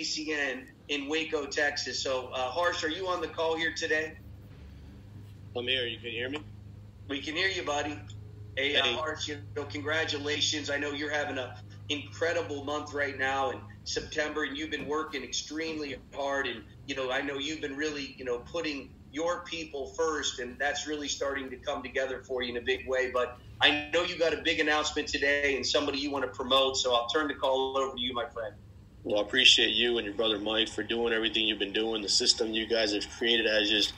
ACN in Waco, Texas. So, uh, Harsh, are you on the call here today? I'm here. You can hear me? We can hear you, buddy. Hey, uh, Harsh, you know, congratulations. I know you're having an incredible month right now in September, and you've been working extremely hard. And, you know, I know you've been really, you know, putting your people first, and that's really starting to come together for you in a big way. But I know you got a big announcement today and somebody you want to promote, so I'll turn the call over to you, my friend. Well, I appreciate you and your brother Mike for doing everything you've been doing. The system you guys have created has just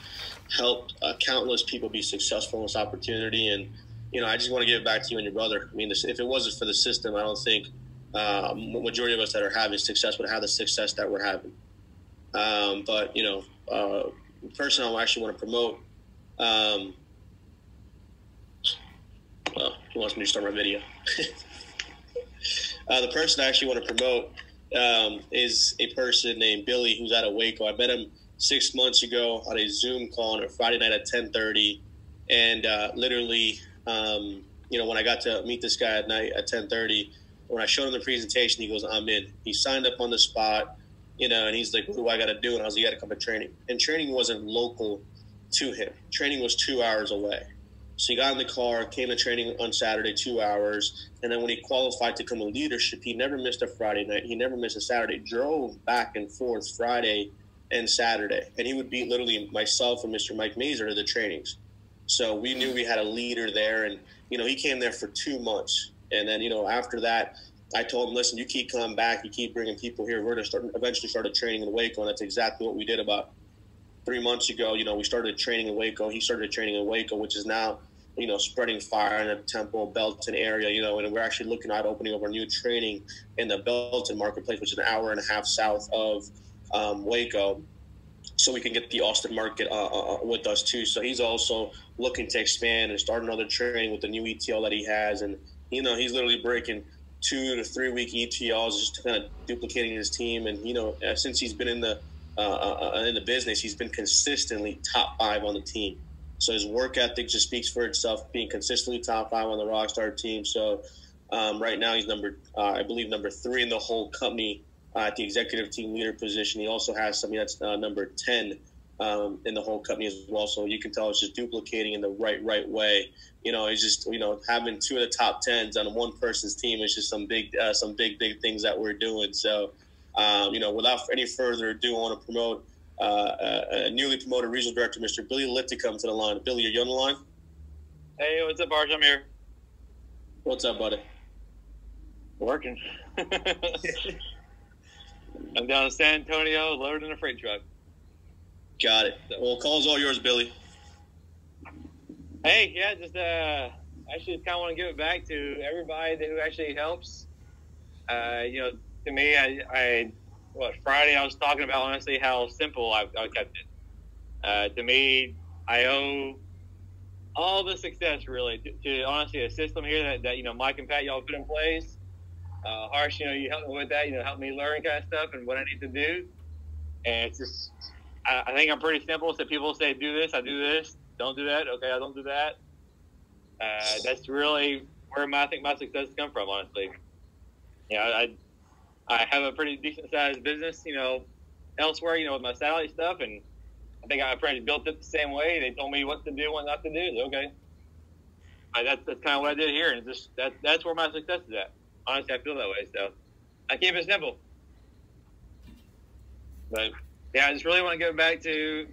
helped uh, countless people be successful in this opportunity. And, you know, I just want to give it back to you and your brother. I mean, if it wasn't for the system, I don't think uh, majority of us that are having success would have the success that we're having. Um, but, you know, uh, person I actually want to promote, um, he wants me to start my video. uh, the person I actually want to promote um, is a person named Billy who's out of Waco. I met him six months ago on a Zoom call on a Friday night at 10:30, and uh, literally, um, you know, when I got to meet this guy at night at 10:30, when I showed him the presentation, he goes, "I'm in." He signed up on the spot, you know, and he's like, "What do I got to do?" And I was like, "You got to come to training." And training wasn't local to him. Training was two hours away. So he got in the car, came to training on Saturday, two hours, and then when he qualified to come to leadership, he never missed a Friday night. He never missed a Saturday. Drove back and forth Friday and Saturday, and he would beat literally myself and Mr. Mike Mazer to the trainings. So we knew we had a leader there, and you know he came there for two months, and then you know after that, I told him, listen, you keep coming back, you keep bringing people here. We're going to start eventually started training in Waco, and that's exactly what we did about three months ago. You know, we started training in Waco. He started training in Waco, which is now you know, spreading fire in the Temple Belton area, you know, and we're actually looking at opening up our new training in the Belton marketplace, which is an hour and a half south of um, Waco, so we can get the Austin market uh, uh, uh with us too. So he's also looking to expand and start another training with the new ETL that he has, and you know, he's literally breaking two to three week ETLs, just kind of duplicating his team, and you know, since he's been in the uh, uh, uh, in the business, he's been consistently top five on the team. So his work ethic just speaks for itself, being consistently top five on the Rockstar team. So um, right now he's number, uh, I believe, number three in the whole company uh, at the executive team leader position. He also has something that's uh, number 10 um, in the whole company as well. So you can tell it's just duplicating in the right, right way. You know, it's just, you know, having two of the top tens on one person's team is just some big, uh, some big, big things that we're doing. So, um, you know, without any further ado, I want to promote uh, a newly promoted regional director, Mr. Billy Litt, to come to the line. Billy, are you on the line? Hey, what's up, Arch? I'm here. What's up, buddy? Working. I'm down in San Antonio, loading a freight truck. Got it. Well, call's all yours, Billy. Hey, yeah, just uh, actually kind of want to give it back to everybody that who actually helps. Uh, you know, to me, I, I what Friday I was talking about honestly how simple I, I kept it. Uh, to me, I owe all the success really to, to, honestly a system here that, that you know Mike and Pat y'all put in place. Uh, Harsh, you know, you helped me with that. You know, help me learn kind of stuff and what I need to do. And it's just, I, I think I'm pretty simple. So people say do this, I do this. Don't do that. Okay, I don't do that. Uh, that's really where my I think my success come from. Honestly, yeah, I I have a pretty decent sized business, you know, elsewhere, you know, with my satellite stuff, and I think I pretty built it the same way. They told me what to do, what not to do. okay, I, that's that's kind of what I did here, and just that that's where my success is at. Honestly, I feel that way. So I keep it simple. But yeah, I just really want to give back to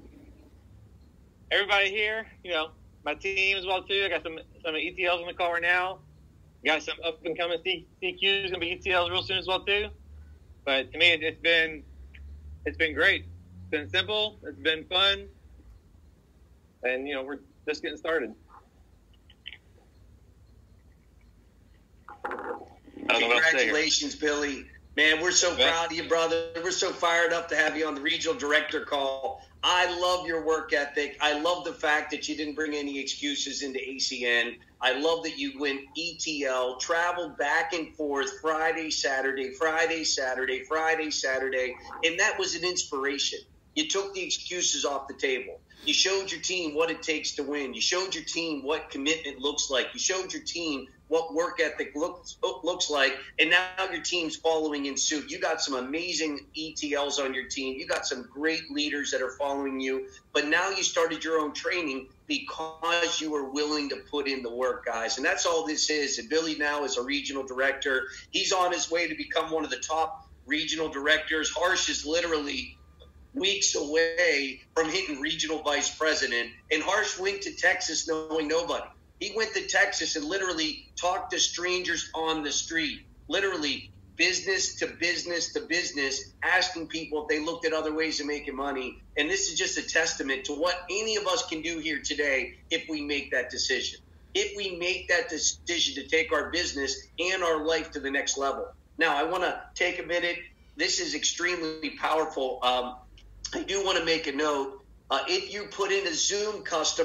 everybody here. You know, my team as well too. I got some some ETLs in the car right now. Got some up and coming CQs gonna be ETLs real soon as well too. But to me, it's been it's been great. It's been simple. It's been fun, and you know we're just getting started. Congratulations, Billy. Man, we're so proud of you, brother. We're so fired up to have you on the regional director call. I love your work ethic. I love the fact that you didn't bring any excuses into ACN. I love that you went ETL, traveled back and forth Friday, Saturday, Friday, Saturday, Friday, Saturday, and that was an inspiration. You took the excuses off the table. You showed your team what it takes to win. You showed your team what commitment looks like. You showed your team what work ethic looks looks like, and now your team's following in suit. You got some amazing ETLs on your team. You got some great leaders that are following you. But now you started your own training because you were willing to put in the work, guys. And that's all this is. And Billy now is a regional director. He's on his way to become one of the top regional directors. Harsh is literally weeks away from hitting regional vice president. And Harsh went to Texas knowing nobody. He went to Texas and literally talked to strangers on the street, literally business to business to business, asking people if they looked at other ways of making money. And this is just a testament to what any of us can do here today if we make that decision. If we make that decision to take our business and our life to the next level. Now, I want to take a minute. This is extremely powerful. Um, I do want to make a note. Uh, if you put in a Zoom customer,